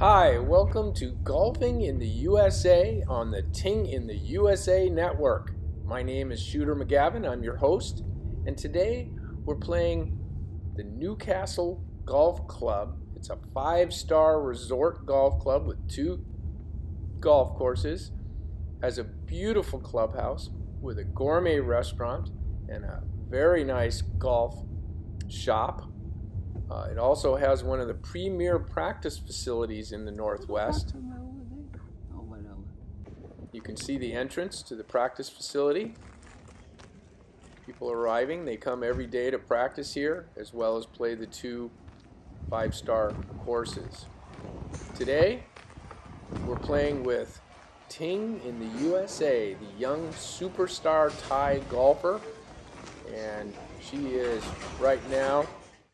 Hi, welcome to Golfing in the USA on the Ting in the USA network. My name is Shooter McGavin, I'm your host, and today we're playing the Newcastle Golf Club. It's a five star resort golf club with two golf courses, has a beautiful clubhouse with a gourmet restaurant and a very nice golf shop uh, it also has one of the premier practice facilities in the Northwest. You can see the entrance to the practice facility. People arriving, they come every day to practice here as well as play the two five-star courses. Today, we're playing with Ting in the USA, the young superstar Thai golfer. And she is right now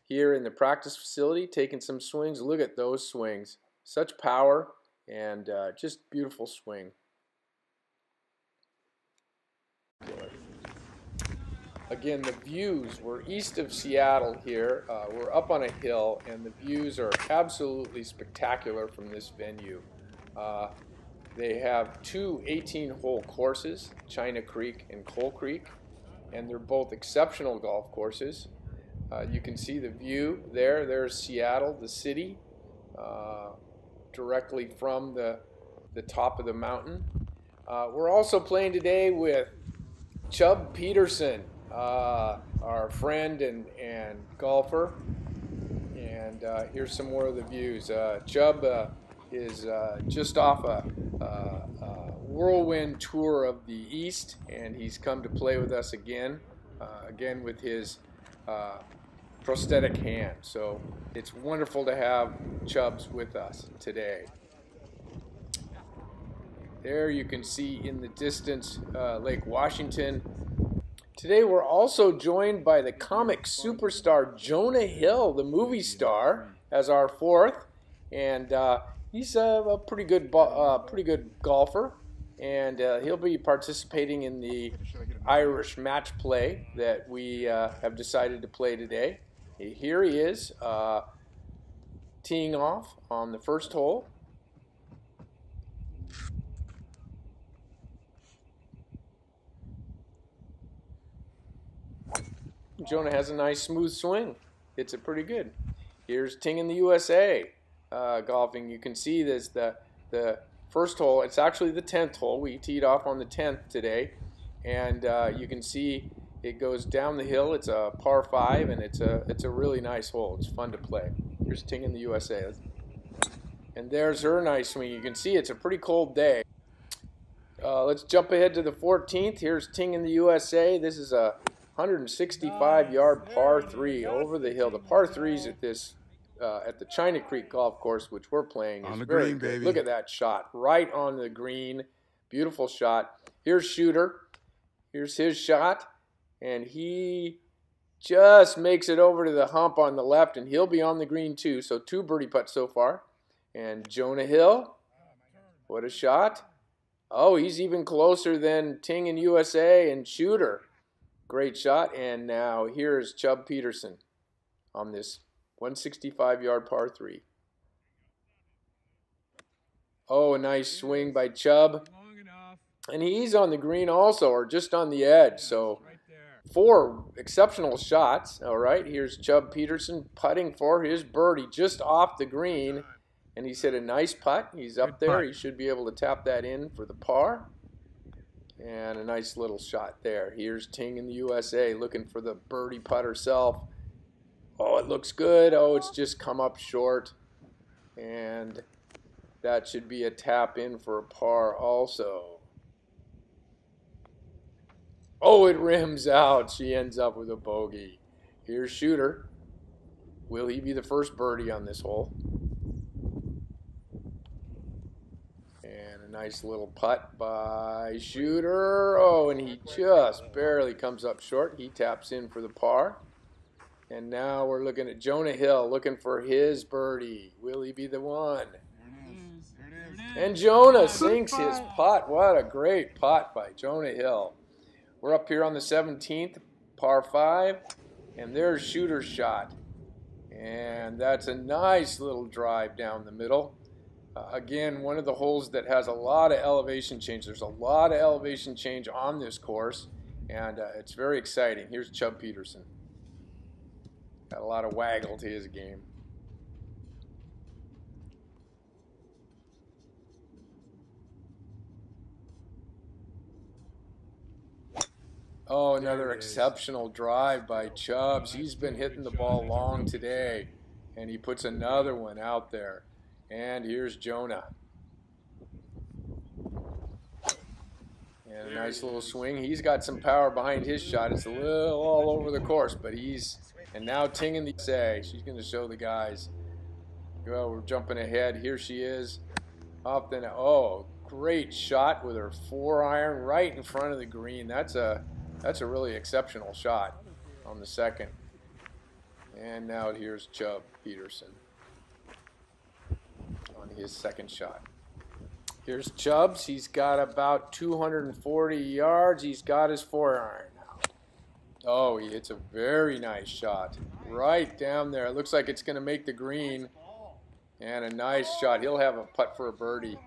here in the practice facility, taking some swings. Look at those swings. Such power and uh, just beautiful swing. Again, the views, we're east of Seattle here. Uh, we're up on a hill, and the views are absolutely spectacular from this venue. Uh, they have two 18-hole courses, China Creek and Coal Creek, and they're both exceptional golf courses. Uh, you can see the view there. There's Seattle, the city, uh, directly from the, the top of the mountain. Uh, we're also playing today with Chubb Peterson, uh, our friend and, and golfer. And uh, here's some more of the views. Uh, Chubb is just off a, a, whirlwind tour of the East, and he's come to play with us again, again with his uh, prosthetic hand. So it's wonderful to have Chubbs with us today. There you can see in the distance uh, Lake Washington. Today we're also joined by the comic superstar Jonah Hill, the movie star, as our fourth, and uh, he's a, a, pretty good, uh, pretty good golfer and uh, he'll be participating in the Irish match play that we uh, have decided to play today. Here he is, uh, teeing off on the first hole. Jonah has a nice smooth swing. Hits it pretty good. Here's Ting in the USA uh, golfing. You can see this the the first hole. It's actually the tenth hole. We teed off on the tenth today, and uh, you can see it goes down the hill. It's a par five, and it's a it's a really nice hole. It's fun to play. Here's Ting in the USA, and there's her nice swing. You can see it's a pretty cold day. Uh, let's jump ahead to the 14th. Here's Ting in the USA. This is a 165 yard par three over the hill. The par threes at this uh, at the China Creek Golf Course, which we're playing, on the green, good. baby. Look at that shot, right on the green. Beautiful shot. Here's Shooter. Here's his shot and he just makes it over to the hump on the left, and he'll be on the green too. So two birdie putts so far. And Jonah Hill, what a shot. Oh, he's even closer than Ting and USA and Shooter. Great shot. And now here's Chubb Peterson on this 165 yard par three. Oh, a nice swing by Chubb. And he's on the green also, or just on the edge. So four exceptional shots. All right, here's Chubb Peterson putting for his birdie just off the green. And he's hit a nice putt. He's up there. He should be able to tap that in for the par. And a nice little shot there. Here's Ting in the USA looking for the birdie putt herself. Oh, it looks good. Oh, it's just come up short. And that should be a tap in for a par also. Oh, it rims out. She ends up with a bogey. Here's Shooter. Will he be the first birdie on this hole? And a nice little putt by Shooter. Oh, and he just barely comes up short. He taps in for the par. And now we're looking at Jonah Hill looking for his birdie. Will he be the one? And Jonah sinks his putt. What a great putt by Jonah Hill. We're up here on the 17th, par 5, and there's shooter's shot. And that's a nice little drive down the middle. Uh, again, one of the holes that has a lot of elevation change. There's a lot of elevation change on this course, and uh, it's very exciting. Here's Chub Peterson. Got a lot of waggle to his game. Oh, another exceptional drive by Chubbs. He's been hitting the ball long today, and he puts another one out there. And here's Jonah. And a nice little swing. He's got some power behind his shot. It's a little all over the course, but he's and now Ting in the say she's going to show the guys. Well, we're jumping ahead. Here she is. Up and oh, great shot with her four iron right in front of the green. That's a that's a really exceptional shot on the second. And now here's Chub Peterson on his second shot. Here's Chubbs. He's got about 240 yards. He's got his four iron. Oh, he hits a very nice shot. Right down there. It looks like it's going to make the green. And a nice shot. He'll have a putt for a birdie.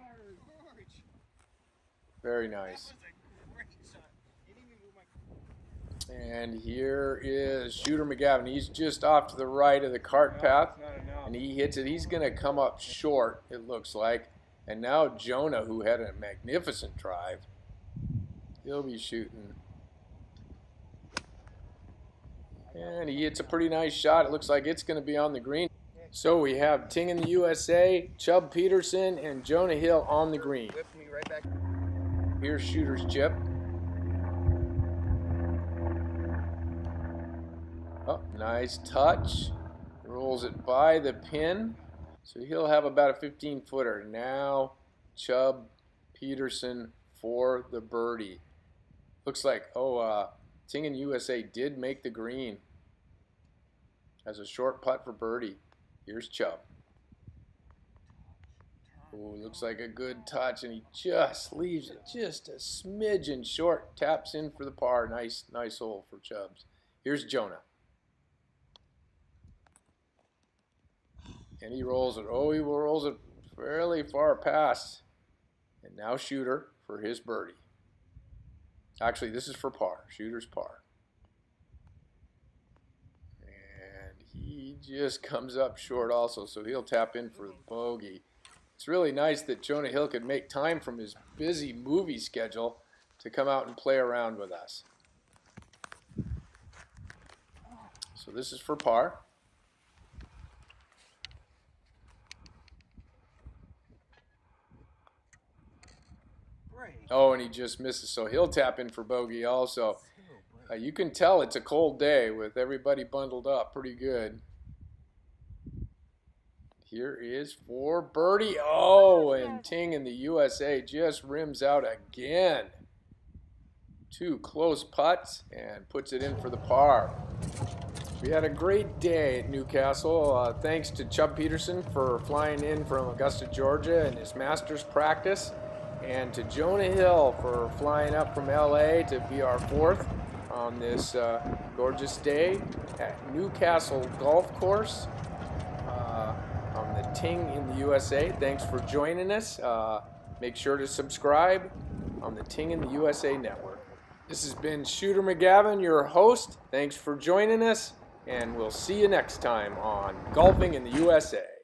Very nice. And here is Shooter McGavin. He's just off to the right of the cart path. And he hits it. He's going to come up short, it looks like. And now Jonah, who had a magnificent drive, he'll be shooting. And he hits a pretty nice shot. It looks like it's going to be on the green. So we have Ting in the USA, Chub Peterson, and Jonah Hill on the green. Here's Shooter's chip. Oh, nice touch. Rolls it by the pin. So he'll have about a 15 footer. Now Chub Peterson for the birdie. Looks like, oh, uh, Ting in USA did make the green as a short putt for birdie. Here's Chub. Ooh, looks like a good touch, and he just leaves it just a smidgen short. Taps in for the par. Nice, nice hole for Chubbs. Here's Jonah. and he rolls it. Oh, he rolls it fairly far past. And now Shooter for his birdie. Actually, this is for par. Shooter's par. And he just comes up short also, so he'll tap in for the bogey. It's really nice that Jonah Hill could make time from his busy movie schedule to come out and play around with us. So this is for par. Oh, and he just misses. So he'll tap in for bogey also. Uh, you can tell it's a cold day with everybody bundled up pretty good. Here is for birdie. Oh, and Ting in the USA just rims out again. Two close putts and puts it in for the par. We had a great day at Newcastle. Uh, thanks to Chub Peterson for flying in from Augusta, Georgia and his master's practice and to Jonah Hill for flying up from LA to be our fourth on this uh, gorgeous day at Newcastle Golf Course uh, on the Ting in the USA. Thanks for joining us. Uh, make sure to subscribe on the Ting in the USA network. This has been Shooter McGavin, your host. Thanks for joining us, and we'll see you next time on Golfing in the USA.